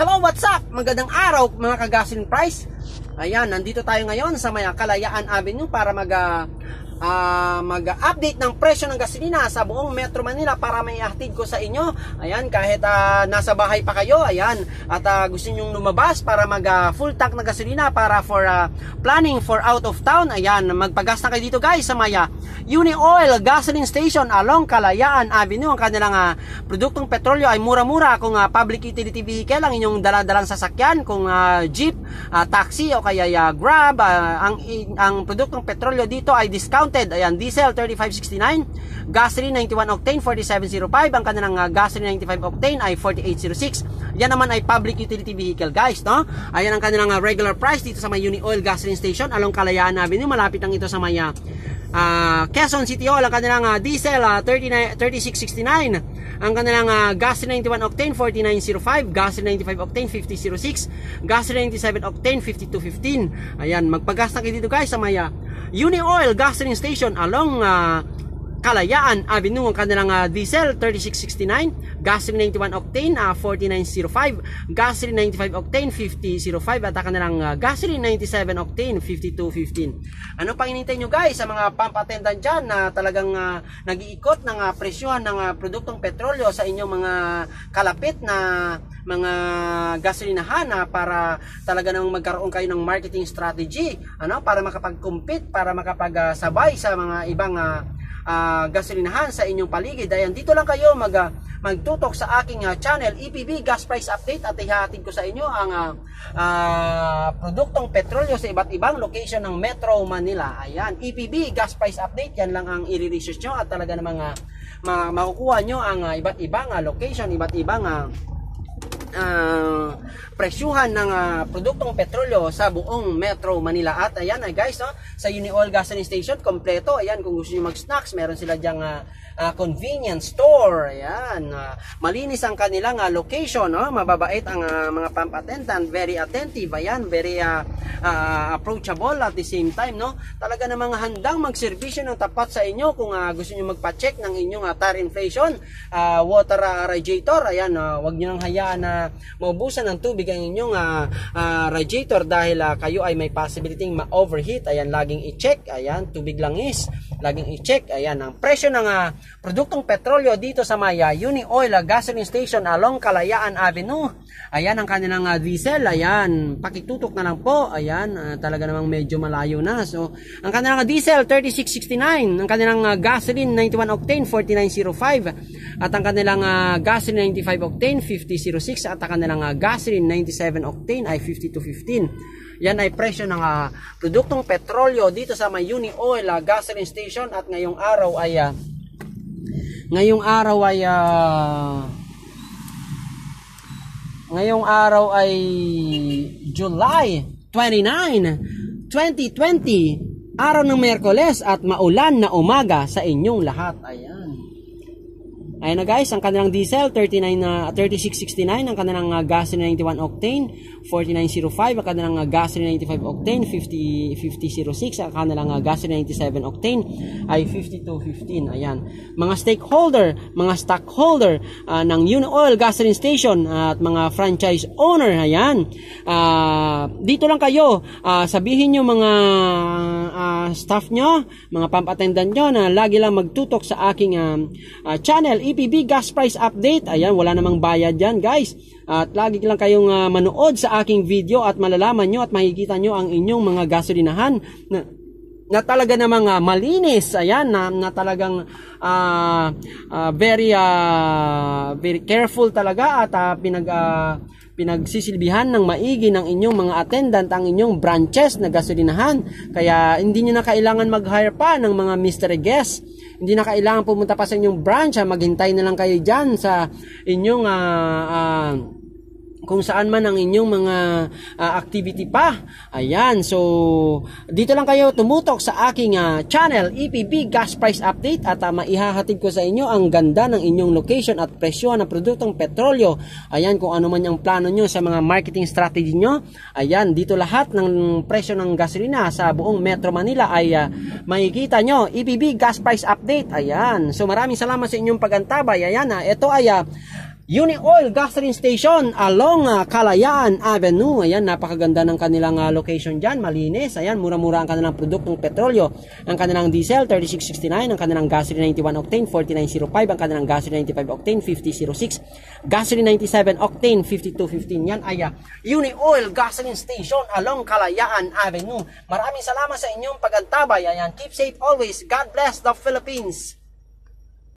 Hello, what's up? Magandang araw mga kagasin price. Ayan, nandito tayo ngayon sa may Kalayaan Avenue para mag uh, uh, mag-update ng presyo ng gasolina sa buong Metro Manila para may ihatid ko sa inyo. Ayan, kahit uh, nasa bahay pa kayo, ayan, at uh, gusto niyo lumabas para mag uh, full tank na gasolina para for uh, planning for out of town. Ayan, magpagas na kayo dito guys sa Maya Uni Oil Gasoline Station along Kalayaan Avenue. Ang kanilang uh, produktong petrolyo ay mura-mura kung uh, public utility vehicle ang inyong daladalang sasakyan, kung uh, jeep, uh, taxi o kaya uh, grab, uh, ang ang produktong petrolyo dito ay discount discounted. Ayan, diesel 3569, gasoline 91 octane 4705, ang kanilang uh, gasoline 95 octane ay 4806. Yan naman ay public utility vehicle, guys, no? Ayan ang kanilang uh, regular price dito sa may Uni Oil Gasoline Station along Kalayaan Avenue. Malapit lang ito sa may uh, Quezon City Hall ang kanilang uh, diesel uh, 39, 3669 ang kanilang uh, gas 91 octane 4905 gas 95 octane 5006 gas 97 octane 5215 ayan magpagas na kayo dito guys sa may uh, Uni Oil gasoline station along uh, Kalayaan Avenue ang kanilang uh, diesel 3669, gasoline 91 octane uh, 4905, gasoline 95 octane 5005 at ang kanilang uh, gasoline 97 octane 5215. Ano pang hinintay nyo guys sa mga pump attendant dyan na talagang uh, nag-iikot ng uh, presyohan ng uh, produktong petrolyo sa inyong mga kalapit na mga gasolinahan na para talaga namang magkaroon kayo ng marketing strategy ano para makapag-compete para makapag-sabay sa mga ibang uh, uh, gasolinahan sa inyong paligid. Ayan, dito lang kayo mag, uh, magtutok sa aking uh, channel EPB Gas Price Update at ihahatid ko sa inyo ang uh, uh, produktong petrolyo sa iba't ibang location ng Metro Manila. Ayan, EPB Gas Price Update, yan lang ang i-research nyo at talaga namang uh, makukuha nyo ang uh, iba't ibang uh, location, iba't ibang uh, uh, presyuhan ng uh, produktong petrolyo sa buong Metro Manila. At ayan ay guys, no, sa Uniol Gasoline Station, kompleto. Ayan, kung gusto niyo mag-snacks, meron sila diyang uh, uh, convenience store. Ayan, uh, malinis ang kanilang uh, location, no? Mababait ang uh, mga pump attendant, very attentive. Ayan, very uh, uh, approachable at the same time, no? Talaga namang handang magserbisyo ng tapat sa inyo kung uh, gusto niyo magpa-check ng inyong uh, tire inflation, uh, water uh, radiator. Ayan, uh, wag niyo nang hayaan na maubusan ng tubig ang inyong uh, uh, radiator dahil uh, kayo ay may possibility ma-overheat. Ayan, laging i-check. Ayan, tubig lang is. Laging i-check. Ayan, ang presyo ng uh, produktong petrolyo dito sa Maya Uni Oil Gasoline Station along Kalayaan Avenue. Ayan ang kanilang uh, diesel. Ayan, pakitutok na lang po. Ayan, uh, talaga namang medyo malayo na. So, ang kanilang uh, diesel 3669, ang kanilang uh, gasoline 91 octane 4905 at ang kanilang uh, gasoline 95 octane 5006 at ang kanilang uh, gasoline 97 octane ay 5215. Yan ay presyo ng uh, produktong petrolyo dito sa may Uni Oil uh, gasoline station. At ngayong araw ay uh, ngayong araw ay uh, ngayong araw ay July 29, 2020 araw ng Merkoles at maulan na umaga sa inyong lahat. Ayan Ayan na guys, ang kanilang diesel 39 na uh, 3669, ang kanilang uh, gasoline 91 octane 4905, ang kanilang uh, gasoline 95 octane 50 5006, ang kanilang uh, gasoline 97 octane ay 5215. Ayan. Mga stakeholder, mga stockholder uh, ng Unioil Gasoline Station uh, at mga franchise owner, ayan. Uh, dito lang kayo, uh, sabihin niyo mga uh, staff nyo, mga pump attendant nyo na lagi lang magtutok sa aking uh, uh, channel EPB gas price update. Ayan, wala namang bayad yan guys. At lagi lang kayong uh, manood sa aking video at malalaman nyo at makikita nyo ang inyong mga gasolinahan na, na talaga namang uh, malinis. Ayan, na, na talagang uh, uh, very uh, very careful talaga at uh, pinag uh, pinagsisilbihan ng maigi ng inyong mga attendant ang inyong branches na gasolinahan. Kaya hindi niyo na kailangan mag-hire pa ng mga mystery guests. Hindi na kailangan pumunta pa sa inyong branch. Ha? Maghintay na lang kayo dyan sa inyong uh, uh, kung saan man ang inyong mga uh, activity pa. Ayan, so dito lang kayo tumutok sa aking uh, channel EPB Gas Price Update at uh, maihahatid ko sa inyo ang ganda ng inyong location at presyo ng produktong petrolyo. Ayan, kung ano man yung plano nyo sa mga marketing strategy nyo. Ayan, dito lahat ng presyo ng gasolina sa buong Metro Manila ay uh, makikita nyo. EPB Gas Price Update. Ayan, so maraming salamat sa inyong pagantabay. Ayan, uh, ito ay uh, Uni Oil Gasoline Station along uh, Kalayaan Avenue. Ayan, napakaganda ng kanilang uh, location dyan. Malinis. Ayan, mura-mura ang kanilang produktong petrolyo. Ang kanilang diesel, 3669. Ang kanilang gasoline 91 octane, 4905. Ang kanilang gasoline 95 octane, 5006. Gasoline 97 octane, 5215. Yan ay uh, Uni Oil Gasoline Station along Kalayaan Avenue. Maraming salamat sa inyong pagantabay. Ayan, keep safe always. God bless the Philippines.